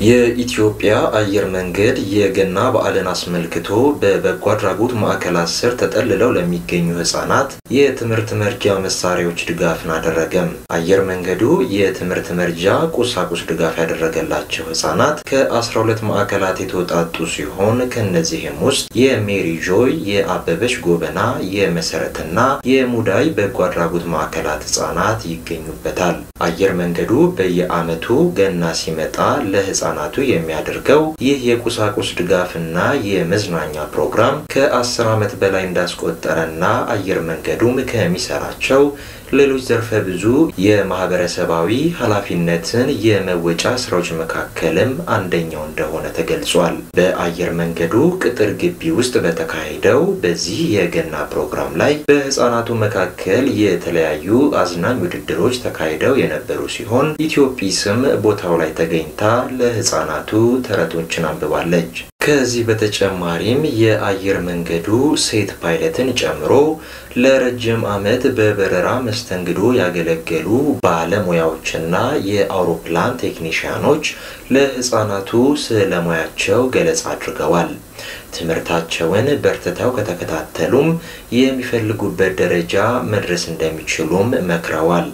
የኢትዮጵያ አየር መንገድ የገና በዓልን አስመልክቶ በበጎ አድራጎት ማዕከላት ስር ተጠልለው ለሚገኙ ህጻናት የትምህርት መርጃ መሳሪያዎች ድጋፍን አደረገም። አየር መንገዱ የትምህርት መርጃ ቁሳቁስ ድጋፍ ያደረገላቸው ህጻናት ከ12 ማዕከላት የተውጣጡ ሲሆን ከእነዚህም ውስጥ የሜሪ ጆይ፣ የአበበች ጎበና፣ የመሰረትና የሙዳይ በጎ አድራጎት ማዕከላት ህጻናት ይገኙበታል። አየር መንገዱ በየዓመቱ ገና ሲመጣ ለህጻናቱ የሚያደርገው ይህ የቁሳቁስ ድጋፍና የመዝናኛ ፕሮግራም ከአስር ዓመት በላይ እንዳስቆጠረና አየር መንገዱም ከሚሰራቸው ሌሎች ዘርፈ ብዙ የማህበረሰባዊ ኃላፊነትን የመወጫ ስራዎች መካከልም አንደኛው እንደሆነ ተገልጿል። በአየር መንገዱ ቅጥር ግቢ ውስጥ በተካሄደው በዚህ የገና ፕሮግራም ላይ በህፃናቱ መካከል የተለያዩ አዝናኝ ውድድሮች ተካሂደው የነበሩ ሲሆን ኢትዮጲስም ቦታው ላይ ተገኝታ ለህፃናቱ ተረቶችን አንብባለች። ከዚህ በተጨማሪም የአየር መንገዱ ሴት ፓይለትን ጨምሮ ለረጅም ዓመት በበረራ መስተንግዶ ያገለገሉ ባለሙያዎችና የአውሮፕላን ቴክኒሽያኖች ለህፃናቱ ስለ ሙያቸው ገለጻ አድርገዋል። ትምህርታቸውን በርትተው ከተከታተሉም የሚፈልጉበት ደረጃ መድረስ እንደሚችሉም መክረዋል።